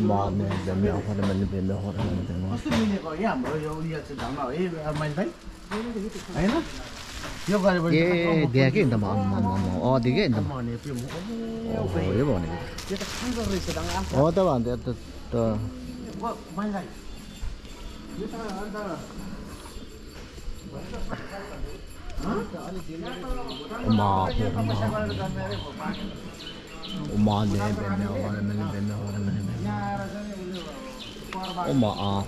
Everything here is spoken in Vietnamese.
Ma ne ben me hore men ben me hore men ben me. Mas tu ni ko ya mo yo ya sedang na eh main bai. Ayun na. Yo ga ba. Ye dia ke nda ma ma ma ma. Oh dia ke nda ma. Mo ni pi mo. Oh ye bo ne. Dia tak kan ri sedang ah. Oh ta ban dia ta ta. Wa main 我妈，